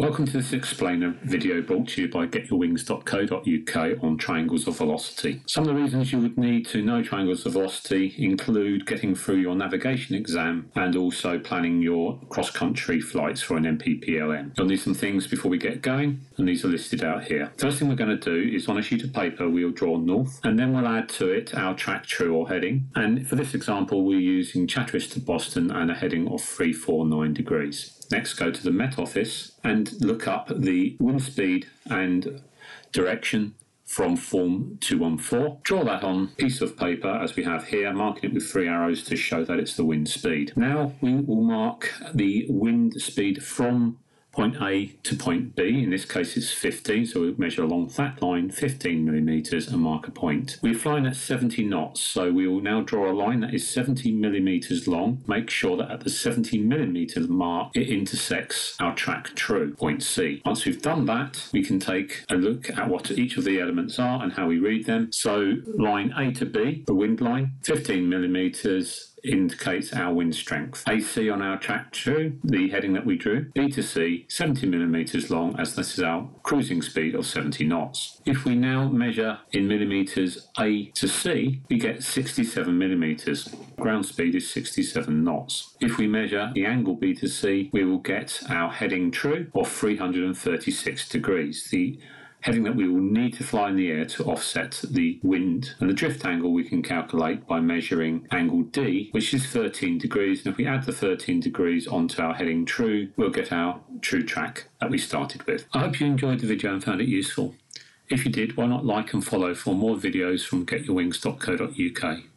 Welcome to this explainer video brought to you by getyourwings.co.uk on triangles of velocity. Some of the reasons you would need to know triangles of velocity include getting through your navigation exam and also planning your cross-country flights for an NPPLM. You'll need some things before we get going and these are listed out here. First thing we're going to do is on a sheet of paper we'll draw north and then we'll add to it our track true or heading and for this example we're using Chatteris to Boston and a heading of 349 degrees. Next, go to the Met Office and look up the wind speed and direction from form 214. Draw that on piece of paper as we have here, marking it with three arrows to show that it's the wind speed. Now we will mark the wind speed from point A to point B. In this case, it's 15, so we measure along that line 15 millimeters and mark a point. We're flying at 70 knots, so we will now draw a line that is 70 millimeters long. Make sure that at the 70 millimeter mark, it intersects our track true, point C. Once we've done that, we can take a look at what each of the elements are and how we read them. So line A to B, the wind line, 15 millimeters, indicates our wind strength. AC on our track true, the heading that we drew. B to C, 70 millimeters long, as this is our cruising speed of 70 knots. If we now measure in millimeters A to C, we get 67 millimeters. Ground speed is 67 knots. If we measure the angle B to C, we will get our heading true of 336 degrees. The heading that we will need to fly in the air to offset the wind. And the drift angle we can calculate by measuring angle D, which is 13 degrees. And if we add the 13 degrees onto our heading true, we'll get our true track that we started with. I hope you enjoyed the video and found it useful. If you did, why not like and follow for more videos from getyourwings.co.uk.